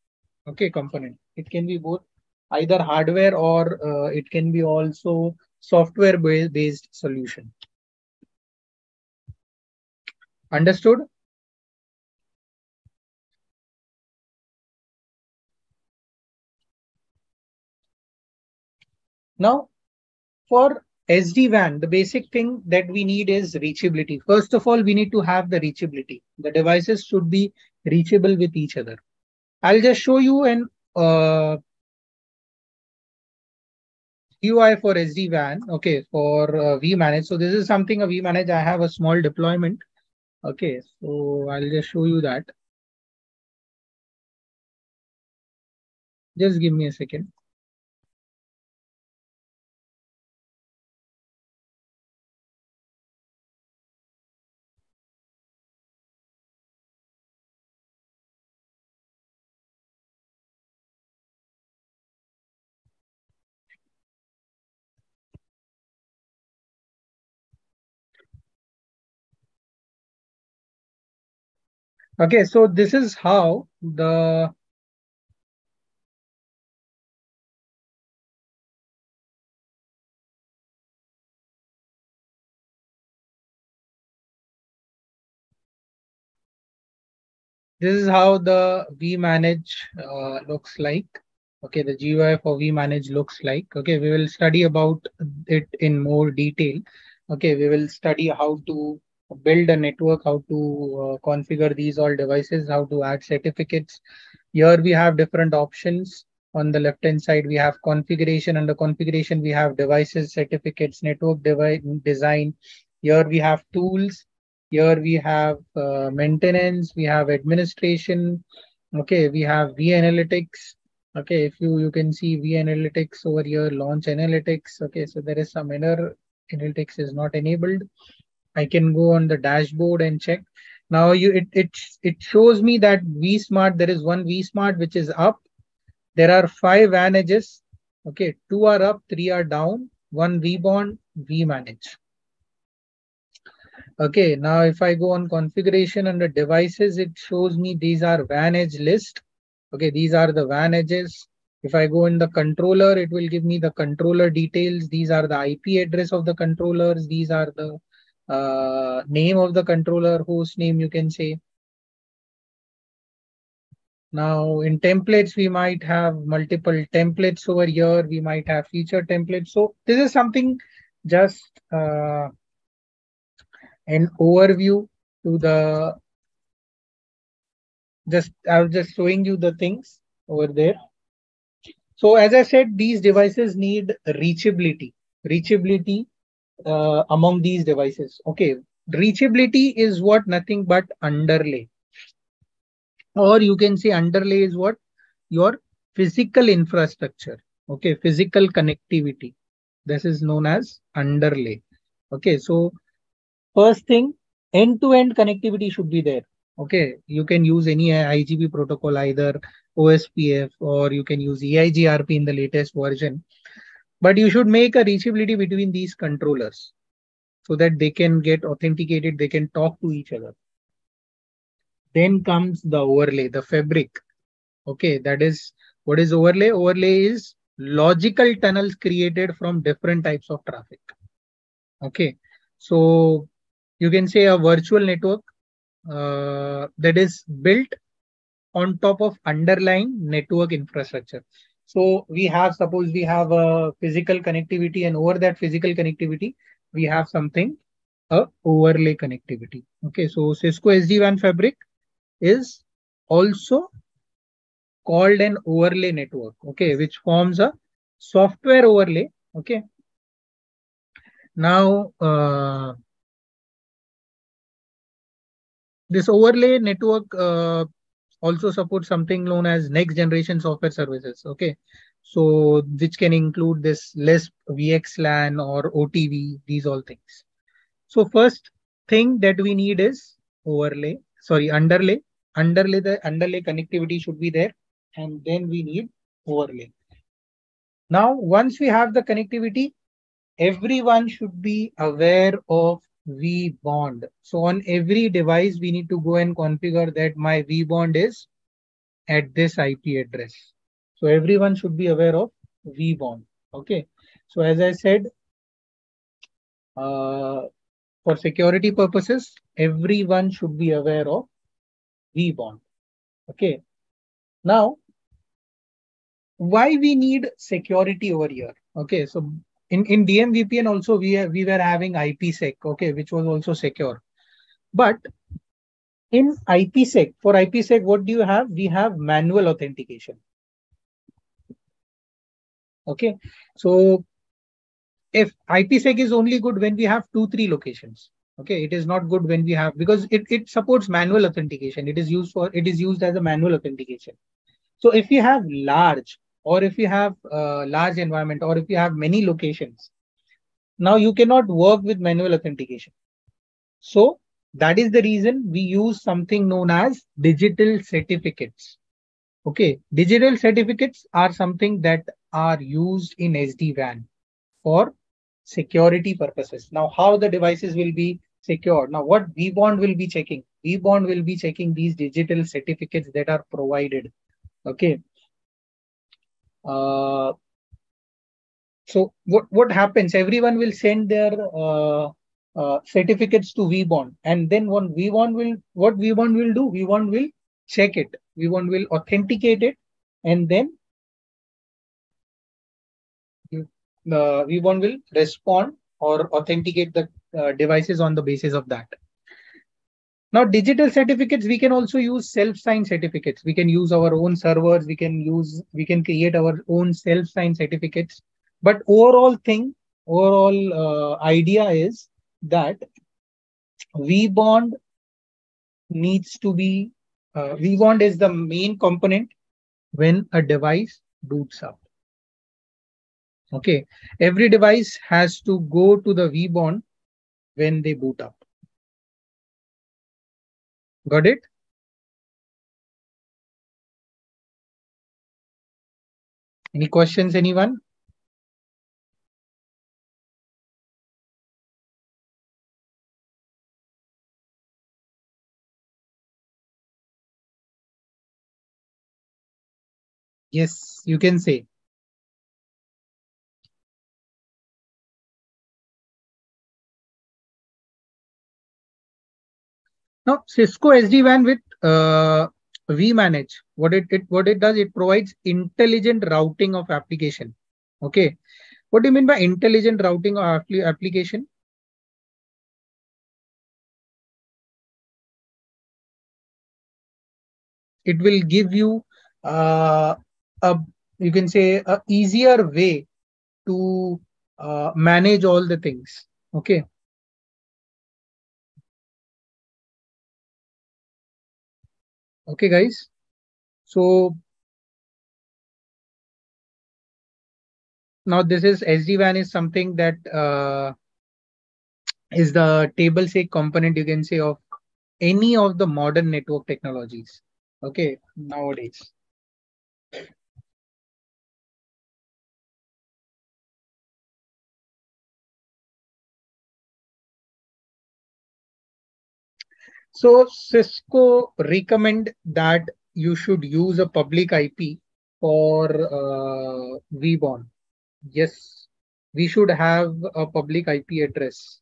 Okay, component. It can be both either hardware or uh, it can be also software based solution. Understood? Now, for SD-WAN, the basic thing that we need is reachability. First of all, we need to have the reachability. The devices should be reachable with each other. I'll just show you an uh, UI for SD-WAN, okay, for uh, vManage. So this is something a vManage. I have a small deployment. Okay, so I'll just show you that. Just give me a second. Okay, so this is how the this is how the vManage uh, looks like. Okay, the GUI for v manage looks like. Okay, we will study about it in more detail. Okay, we will study how to build a network, how to uh, configure these all devices, how to add certificates. Here we have different options. On the left hand side, we have configuration. Under configuration, we have devices, certificates, network device design. Here we have tools. Here we have uh, maintenance. We have administration. Okay, we have V analytics. Okay, if you you can see V analytics over here, launch analytics. Okay, so there is some error. Analytics is not enabled. I can go on the dashboard and check. Now you it it it shows me that vSmart there is one vSmart which is up. There are five WAN edges. Okay, two are up, three are down. One vBond, vManage. Okay, now if I go on configuration under devices, it shows me these are WAN edge list. Okay, these are the WAN edges. If I go in the controller, it will give me the controller details. These are the IP address of the controllers. These are the uh, name of the controller, whose name you can say. Now in templates, we might have multiple templates over here. We might have feature templates. So this is something just uh, an overview to the, just I was just showing you the things over there. So as I said, these devices need reachability. Reachability uh, among these devices. Okay, reachability is what nothing but underlay. Or you can say underlay is what? Your physical infrastructure. Okay, physical connectivity. This is known as underlay. Okay, so first thing, end-to-end connectivity should be there. Okay, you can use any IGP protocol, either OSPF or you can use EIGRP in the latest version. But you should make a reachability between these controllers so that they can get authenticated, they can talk to each other. Then comes the overlay, the fabric. Okay, that is what is overlay? Overlay is logical tunnels created from different types of traffic. Okay, so you can say a virtual network uh, that is built on top of underlying network infrastructure. So we have, suppose we have a physical connectivity and over that physical connectivity, we have something, a overlay connectivity. Okay, so Cisco SD-WAN fabric is also called an overlay network, okay, which forms a software overlay, okay. Now, uh, this overlay network uh, also supports something known as next generation software services, okay. So, which can include this LISP, VXLAN or OTV, these all things. So, first thing that we need is overlay, sorry, underlay. Underlay, the underlay connectivity should be there and then we need overlay. Now, once we have the connectivity, everyone should be aware of vBond. So on every device, we need to go and configure that my V bond is at this IP address. So everyone should be aware of V bond. Okay. So as I said, uh, for security purposes, everyone should be aware of V bond. Okay. Now, why we need security over here? Okay, so in, in DMVPN also we, we were having IPsec, okay, which was also secure. But in IPsec, for IPsec, what do you have? We have manual authentication. Okay, so if IPsec is only good when we have two, three locations. Okay, it is not good when we have because it, it supports manual authentication. It is used for it is used as a manual authentication. So if you have large or if you have a large environment or if you have many locations, now you cannot work with manual authentication. So that is the reason we use something known as digital certificates. Okay, digital certificates are something that are used in SD-WAN for security purposes. Now, how the devices will be secured? Now, what vBond will be checking? vBond will be checking these digital certificates that are provided okay uh, so what what happens? Everyone will send their uh, uh, certificates to vbond and then one vbond will what vbond will do? Vbond will check it. Vbond will authenticate it and then the vbond will respond or authenticate the uh, devices on the basis of that now, digital certificates, we can also use self-signed certificates. We can use our own servers. We can use, we can create our own self-signed certificates. But overall thing, overall uh, idea is that vBond needs to be, uh, vBond is the main component when a device boots up. Okay, every device has to go to the vBond when they boot up. Got it? Any questions, anyone? Yes, you can say. Now, Cisco SD-WAN with uh, vManage, what it, it what it does, it provides intelligent routing of application. Okay, what do you mean by intelligent routing of application? It will give you uh, a you can say a easier way to uh, manage all the things. Okay, Okay, guys. So now this is SD-WAN is something that uh, is the table sake component you can say of any of the modern network technologies. Okay, nowadays. So Cisco recommend that you should use a public IP for uh, vBond. Yes, we should have a public IP address.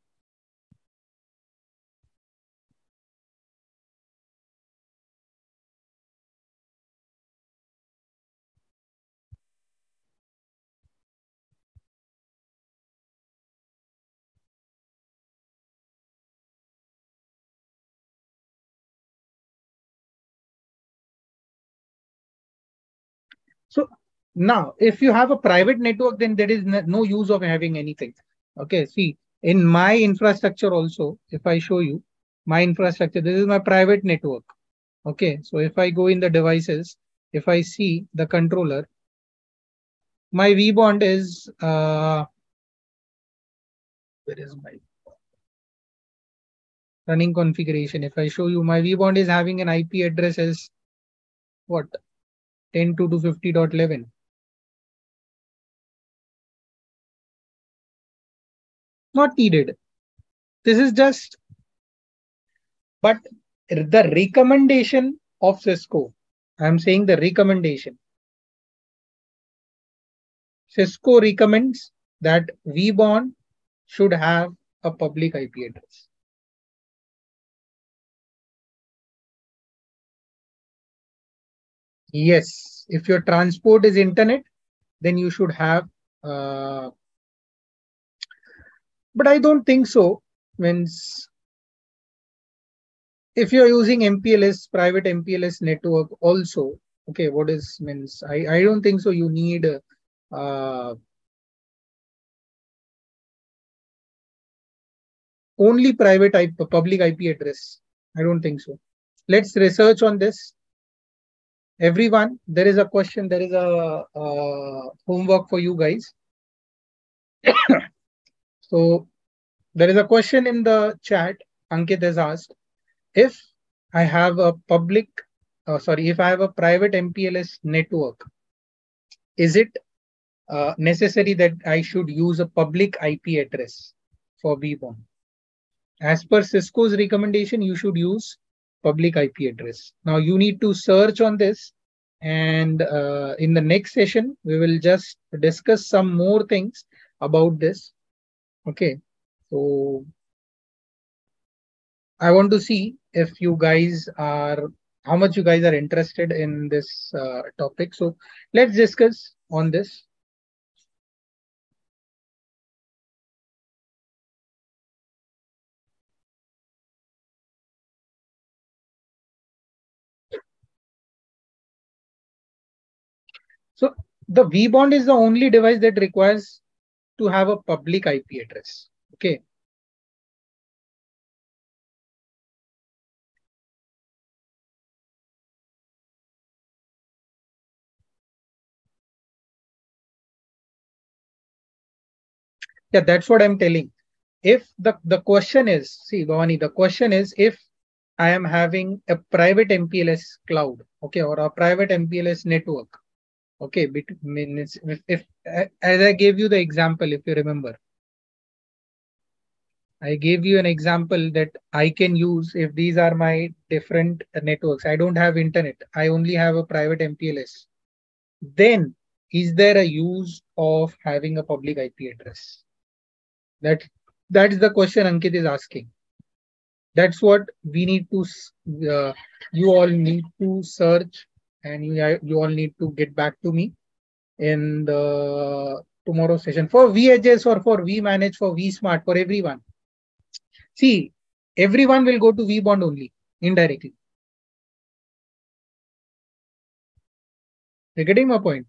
Now, if you have a private network, then there is no use of having anything. Okay, see, in my infrastructure also, if I show you my infrastructure, this is my private network. Okay, so if I go in the devices, if I see the controller, my vBond is, uh, where is my running configuration? If I show you my vBond is having an IP address as what 10.2.50.11. Not needed. This is just, but the recommendation of Cisco, I'm saying the recommendation. Cisco recommends that vBond should have a public IP address. Yes, if your transport is internet, then you should have. Uh, but I don't think so. Means if you're using MPLS, private MPLS network also, okay, what is means? I, I don't think so. You need uh, only private IP, public IP address. I don't think so. Let's research on this everyone there is a question there is a uh, homework for you guys so there is a question in the chat ankit has asked if i have a public uh, sorry if i have a private mpls network is it uh, necessary that i should use a public ip address for vbond as per cisco's recommendation you should use public IP address. Now you need to search on this and uh, in the next session, we will just discuss some more things about this. Okay, so I want to see if you guys are, how much you guys are interested in this uh, topic. So let's discuss on this. So the vBond is the only device that requires to have a public IP address. Okay. Yeah, that's what I'm telling. If the, the question is, see, Bhavani, the question is if I am having a private MPLS cloud, okay, or a private MPLS network, Okay, between if, if as I gave you the example, if you remember, I gave you an example that I can use if these are my different networks. I don't have internet. I only have a private MPLS. Then is there a use of having a public IP address? That that's the question Ankit is asking. That's what we need to. Uh, you all need to search and you, you all need to get back to me in the tomorrow session for vEdges or for vManage, for vSmart, for everyone. See, everyone will go to vBond only indirectly. You're getting my point.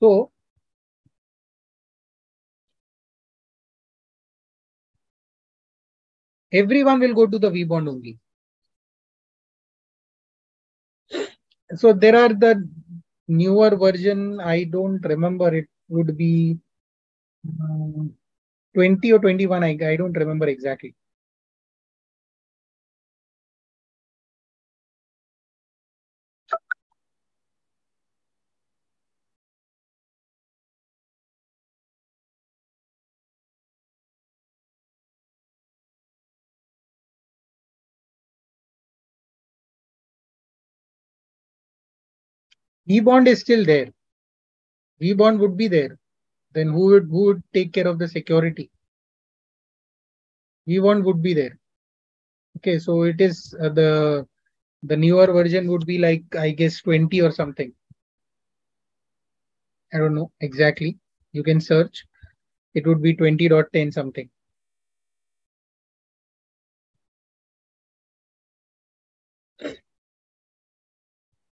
So, everyone will go to the vBond only. So there are the newer version i don't remember it would be um, 20 or 21 I, I don't remember exactly vBond is still there. vBond would be there. Then who would who would take care of the security? vBond would be there. Okay, so it is uh, the the newer version would be like I guess 20 or something. I don't know exactly. You can search. It would be 20.10 something.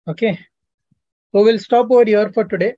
Okay. So we'll stop over here for today.